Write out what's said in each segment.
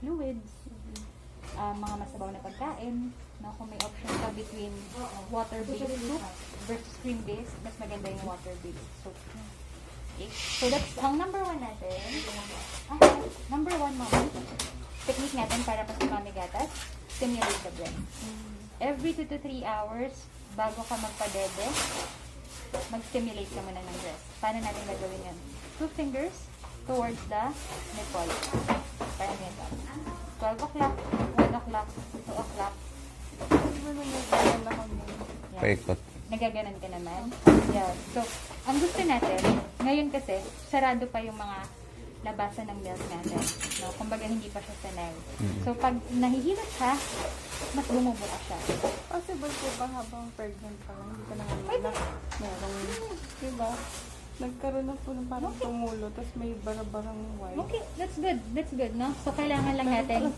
fluids, ah, mga masabaw na pagkain, no? kung may option ka between water-based soup versus cream-based, mas maganda yung water-based soup. Okay? So that's ang number one natin. Ah, number one, mama. Technique natin para mas umami gatas, stimulate the breast. Every 2 to 3 hours, bago ka magpadede, mag-stimulate ka muna ng breast. Paano natin gagawin yan? Two fingers towards the nipple. Parang ganito. 12 o'clock, 1 o'clock, 2 o'clock. Paikot. Nagaganan ka naman. Yan. So, ang gusto natin, ngayon kasi, sarado pa yung mga labasan ng milk natin. No? Kumbaga, hindi pa siya sanay. Mm. So, pag nahihilot siya, mas bumubuka siya. Possible po ba habang pregnant pa lang, hindi ka naman Pwede. merong, diba? Nagkaroon na po ng parang Okay. tumulo, tapos may bara-barang white. Okay, that's good. That's good, no? So, kailangan lang natin,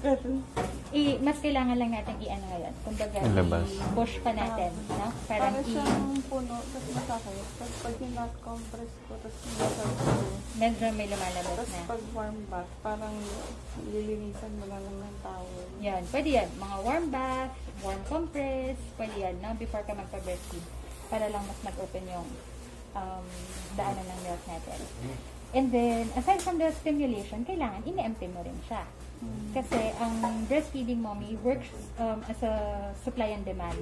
i, mas kailangan lang natin i-ano ngayon. Kumbaga, i-push pa natin, no? Parang Para siyang puno, tapos masakit. Tapos pag compress ko, tapos masakit ko. medyo may lumalabas Tapos na. pag warm bath, parang lilinisan mo lang lang ng towel. Yan, pwede yan. Mga warm bath, warm compress, pwede yan, no? Before ka magpa-breastfeed. Para lang mas mag-open yung um, daanan ng milk natin. And then, aside from the stimulation, kailangan ini-empty mo rin siya. Kasi ang breastfeeding mommy works um, as a supply and demand.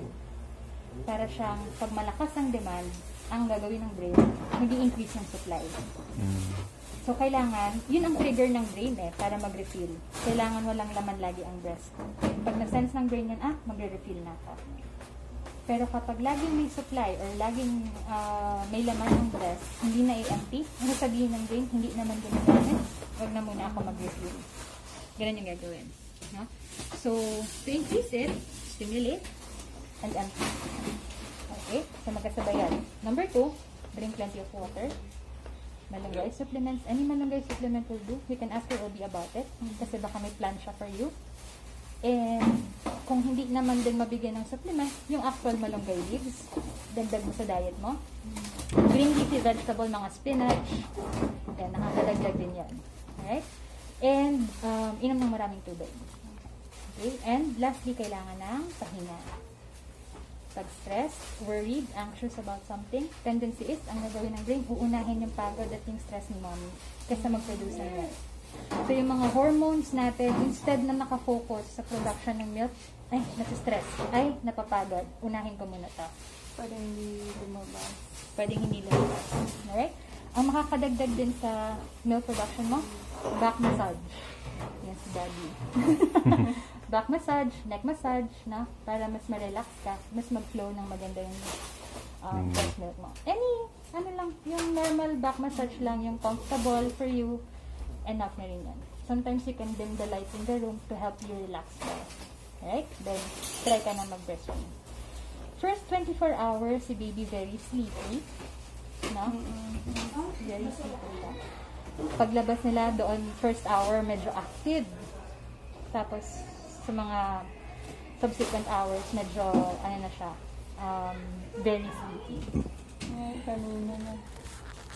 Para siyang, pag malakas ang demand, ang gagawin ng brain, mag-increase yung supply. So, kailangan, yun ang trigger ng brain eh, para mag-refill. Kailangan walang laman lagi ang breast. Pag na-sense ng brain yun, ah, magre-refill na ako. Pero kapag laging may supply or laging ah, may laman ng breast, hindi na i-empty, ano sabihin ng brain, hindi naman gumagamit, huwag na muna ako mag-refill. Ganun yung gagawin. No? So, to increase it, stimulate, and empty. Okay? So, magkasabay yan. Number two, drink plenty of water. Malunggay supplements. Any malunggay supplement will do. You can ask your OB about it. Kasi baka may plan siya for you. And kung hindi naman din mabigyan ng supplement, yung actual malunggay leaves, dagdag mo sa diet mo. Green leafy vegetable, mga spinach. Yan, nakakadagdag din yan. Alright? And um, inom ng maraming tubig. Okay? And lastly, kailangan ng pahinga pag stress, worried, anxious about something, tendency is, ang nagawin ng brain, uunahin yung pagod at yung stress ni mommy kaysa mag-produce ng milk. So, yung mga hormones natin, instead na nakafocus sa production ng milk, ay, nasa-stress, ay, napapagod, unahin ko muna to. Para hindi lumabas. Pwedeng hindi lumabas. Alright? Ang makakadagdag din sa milk production mo, back massage. Yan si daddy. back massage, neck massage, na para mas ma-relax ka, mas mag-flow ng maganda yung um, Mm. breast milk mo. Any, ano lang, yung normal back massage lang, yung comfortable for you, enough na rin yan. Sometimes you can dim the lights in the room to help you relax more. Right? Then, try ka na mag-breastfeed. First 24 hours, si baby very sleepy. No? Very sleepy siya. Paglabas nila doon, first hour, medyo active. Tapos, sa mga subsequent hours, medyo, ano na siya, um, very sleepy. Ay, kanina na.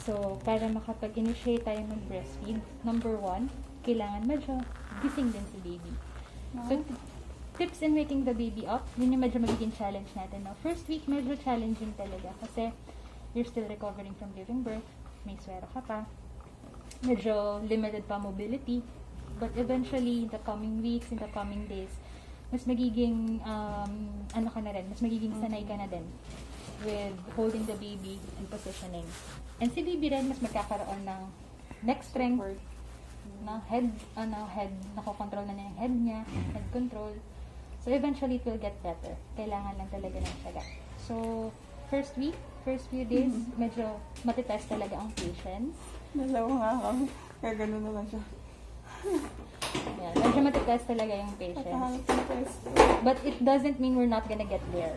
So, para makapag-initiate tayo mag-breastfeed, number one, kailangan medyo gising din si baby. So, tips in waking the baby up, yun yung medyo magiging challenge natin. No? First week, medyo challenging talaga kasi you're still recovering from giving birth, may swero ka pa, medyo limited pa mobility, but eventually, in the coming weeks, in the coming days, mas magiging, um, ano ka na rin, mas magiging sanay ka na din with holding the baby and positioning. And si baby rin, mas magkakaroon ng neck strength, na head, ano, head, nakokontrol na niya yung head niya, head control. So, eventually, it will get better. Kailangan lang talaga ng tiyaga. So, first week, first few days, medyo matitest talaga ang patience. Dalawa nga kami. Kaya ganun na lang siya. Yeah, medyo matitest talaga yung patience. But it doesn't mean we're not gonna get there.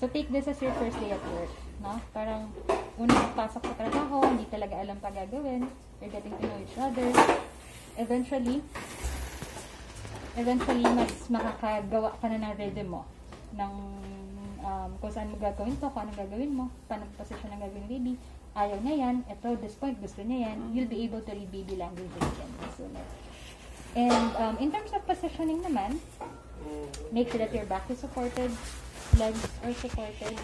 So, take this as your first day at work. No? Parang, unang pasok sa trabaho, hindi talaga alam pa gagawin. You're getting to know each other. Eventually, eventually, mas makakagawa ka na ng rhythm mo. Ng um, kung saan mo gagawin to, kung anong gagawin mo, paano position ng gagawin baby. Ayaw niya yan, ito, this point, gusto niya yan. You'll be able to read baby language again sooner. And um, in terms of positioning naman, make sure that your back is supported, legs are supported,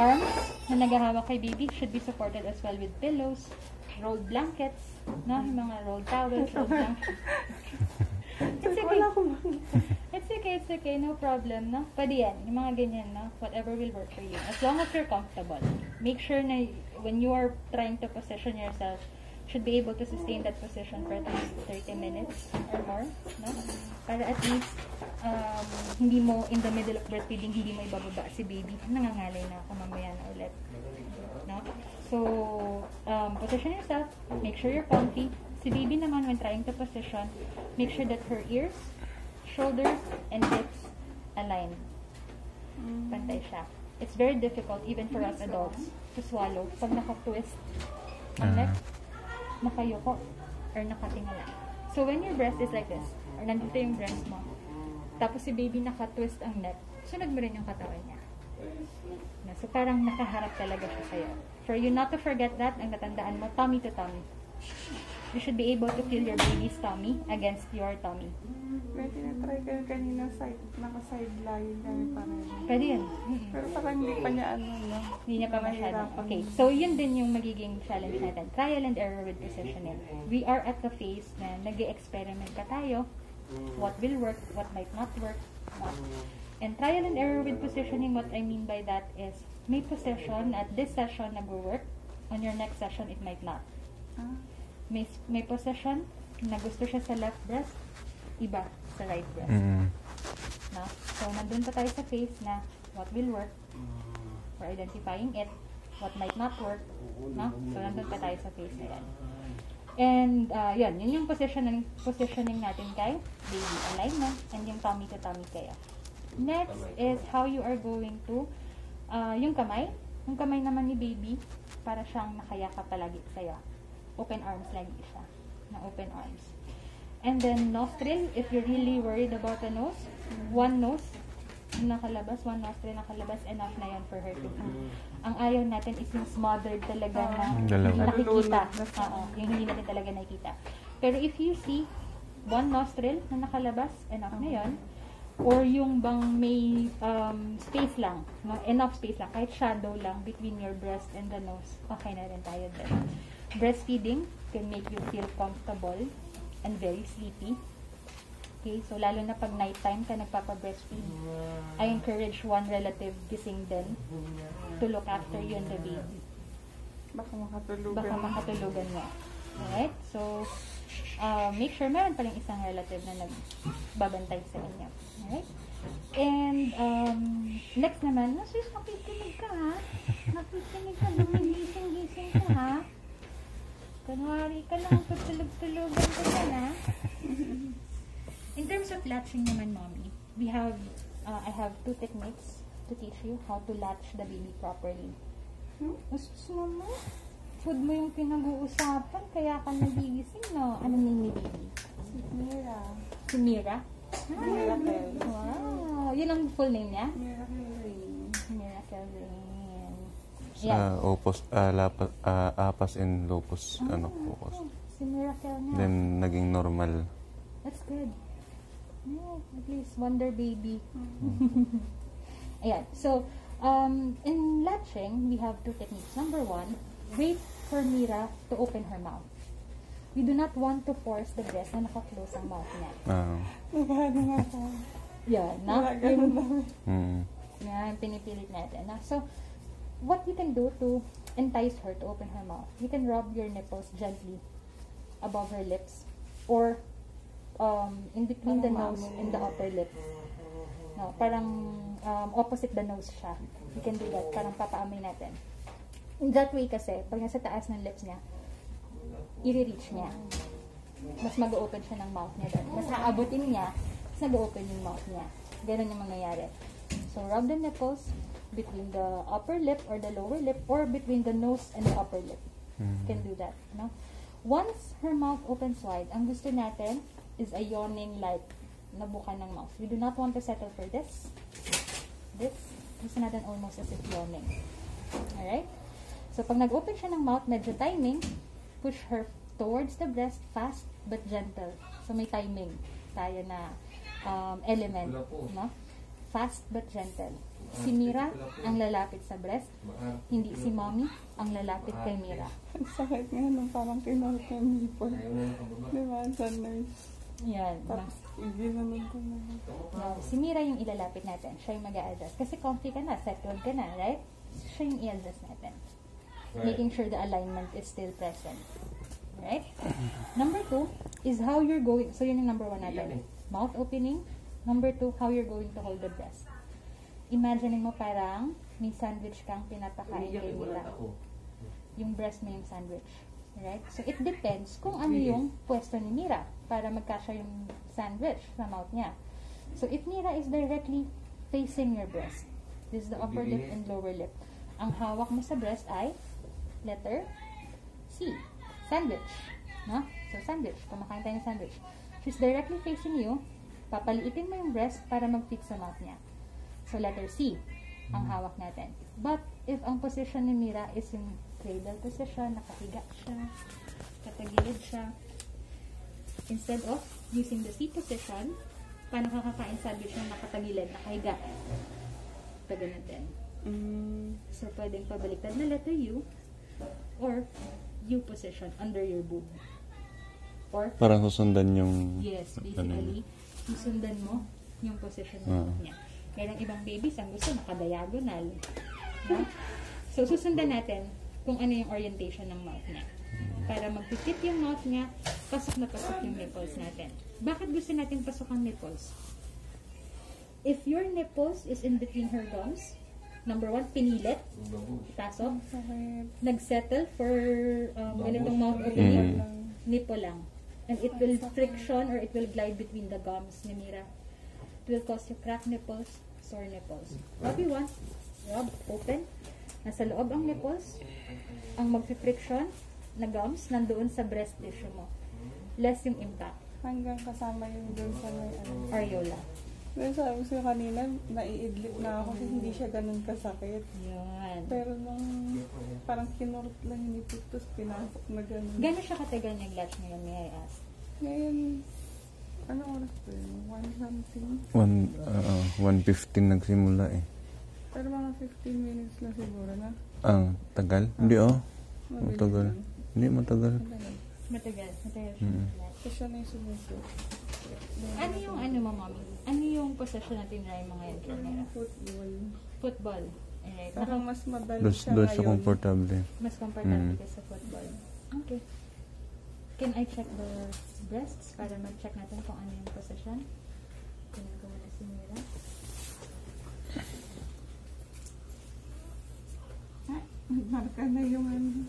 arms na naghahawak kay baby should be supported as well with pillows, rolled blankets, no? Yung mga rolled towels, rolled blankets. It's okay. It's okay, it's okay, no problem, no? Pwede yan, yung mga ganyan, no? Whatever will work for you. As long as you're comfortable. Make sure na when you are trying to position yourself, should be able to sustain that position for at least 30 minutes or more, no? Para at least, um, hindi mo, in the middle of breastfeeding, hindi mo ibababa si baby. Nangangalay na ako mamaya na ulit. No? So, um, position yourself, make sure you're comfy. Si baby naman, when trying to position, make sure that her ears, shoulders, and hips align. Pantay siya. It's very difficult, even for us adults, to swallow pag naka-twist ang neck, nakayoko, or nakatingala. So, when your breast is like this, or nandito yung breast mo, tapos si baby naka-twist ang neck, sunod mo rin yung katawan niya. So, parang nakaharap talaga siya sa'yo. For you not to forget that, ang natandaan mo, tummy to tummy. You should be able to feel your baby's tummy against your tummy. May tinatry yung kanina side, naka-side lying kami pareho. Pwede yun. Pero parang hindi pa niya ano, no? Hindi niya pa masyado. Okay, so yun din yung magiging challenge natin. Trial and error with positioning. We are at the phase na nag experiment pa tayo. What will work, what might not work. no? And trial and error with positioning, what I mean by that is, may position at this session nag-work, on your next session it might not. Ah, May, may position na gusto siya sa left breast, iba sa right breast. Mm. No? So, nandun pa tayo sa phase na what will work for identifying it, what might not work. No? So, nandun pa tayo sa phase na yan. And, uh, yun, yun yung positioning, positioning natin kay baby alignment and yung tummy to tummy kayo. Next is how you are going to, uh, yung kamay. Yung kamay naman ni baby, para siyang nakayakap palagi sa'yo. Open arms lagi siya. Na open arms. And then nostril, if you're really worried about the nose, one nose nakalabas, one nostril nakalabas, enough na yan for her to breathe. Ang ayaw natin is yung smothered talaga na dalawa. hindi nakikita. Oo, yung hindi natin talaga nakikita. Pero if you see one nostril na nakalabas, enough na yon Or yung bang may um, space lang, no? enough space lang, kahit shadow lang between your breast and the nose, okay na rin tayo din. Breastfeeding can make you feel comfortable and very sleepy. Okay, so lalo na pag nighttime ka nagpapa-breastfeed, I encourage one relative gising din to look after you and the baby. baka makatulugan. Baka makatulugan mo. Alright? So, uh, make sure meron pa rin isang relative na nagbabantay sa inyo. Alright? And, um, next naman, no, sis, nakikinig ka ha? Nakikinig ka, gumigising-gising ka ha? Kunwari ka lang, tutulog-tulugan ka ka na. In terms of latching naman, mommy, we have, uh, I have two techniques to teach you how to latch the baby properly. Hmm? Asus naman. Food mo yung pinag-uusapan, kaya ka nagigising, no? Ano name ni baby? Mira. Si Mira? Miracle. Wow! Yun ang full name niya? Rain. Sa opos, ah, lapa, ah, apas and lopus, ano po. Oh, si Miracle. Then, naging normal. That's good. Yeah, at least Wonder Baby. Ayan. So, um, in latching, we have two techniques. Number one, wait for Mira to open her mouth. We do not want to force the breast na naka-close ang mouth niya. Ah, Nagano nga. Yan, na? Wala ganun lang. mm. Yan, pinipilit natin. Na? So, what you can do to entice her to open her mouth, you can rub your nipples gently above her lips or um, in between the nose and the upper lip. No, parang um, opposite the nose siya. You can do that. Parang papaamoy natin. In that way kasi, pag nasa taas ng lips niya, i-reach niya. Mas mag-open siya ng mouth niya doon. Mas aabutin niya, mas nag-open yung mouth niya. Ganun yung mangyayari. So, rub the nipples between the upper lip or the lower lip or between the nose and the upper lip. You can do that. No? Once her mouth opens wide, ang gusto natin is a yawning like nabukan ng mouth. We do not want to settle for this. This. Gusto natin almost as if yawning. Alright? So, pag nag-open siya ng mouth, medyo timing, push her towards the breast fast but gentle. So may timing tayo na um, element, no? Fast but gentle. Si Mira ang lalapit sa breast, hindi si mommy ang lalapit kay Mira. Ang sakit nga nung parang kinurot yung nipple. Di ba? Sa nurse. Yan. Tapos, ginanon ko na. Si Mira yung ilalapit natin. Siya yung mag adjust Kasi comfy ka na, settled ka na, right? Siya yung i-adjust natin. Making sure the alignment is still present. Right? Number two is how you're going. So, yun yung number one natin. Mouth opening. Number two, how you're going to hold the breast. Imagining mo parang may sandwich kang pinapakain kay Mira. Yung breast mo yung sandwich. Right? So, it depends kung ano yung pwesto ni Mira para magkasya yung sandwich sa mouth niya. So, if Mira is directly facing your breast, this is the upper lip and lower lip. Ang hawak mo sa breast ay letter C. Sandwich. No? So, sandwich. Kumakain tayo ng sandwich. She's directly facing you. Papaliitin mo yung breast para mag-fit sa mouth niya. So, letter C ang hawak natin. But, if ang position ni Mira is yung cradle position, nakahiga siya, katagilid siya, instead of using the C position, paano ka kakain sandwich na nakatagilid, nakahiga? Ito ganun din. Mm, So, pwedeng pabaliktad na letter U or U position under your boob. Or, Parang susundan yung... yes, ano basically, susundan mo yung position ng mouth niya. Kaya ng ibang babies, ang gusto naka-diagonal. No? So, susundan natin kung ano yung orientation ng mouth niya. Para mag-fit yung mouth niya, pasok na pasok yung nipples natin. Bakit gusto natin pasok ang nipples? If your nipples is in between her gums, number one, pinilit, pasok, nagsettle for um, ganitong mouth opening, Mm. nipple lang. And it will friction or it will glide between the gums ni Mira. It will cause you cracked nipples, sore nipples. What we want, rub, open, nasa loob ang nipples, ang mag-friction na gums nandoon sa breast tissue mo. Less yung impact. Hanggang kasama yung dun sa may ano. Areola. Pero sabi ko kanina, naiidlip na ako kasi hindi siya ganun kasakit. Yan. Pero nung parang kinurot lang yung nipit, tapos pinasok na ganun. Gano'n siya katagal nag-latch ngayon, may I ask? Ngayon, ano oras po yun? One something? One, uh, 1.15 nagsimula eh. Pero mga 15 minutes na siguro na. Ang tagal? Hindi oh. Mabilis Matagal. Hindi matagal. Matagal. Matagal. Matagal Mm. siya na yung sumusok. Ano yung ano mo, mommy? Ano yung possession natin na mo ngayon, Kernera? Football. Football. Alright. Parang Naka- mas madali Doon siya doon siya ngayon. komportable. mas comfortable Mm. ka sa football. Okay. Can I check the breasts para mag-check natin kung ano yung position? Tingnan ko muna si Mira. Ah, na yung ano.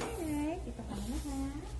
Alright, ito pa na lahat.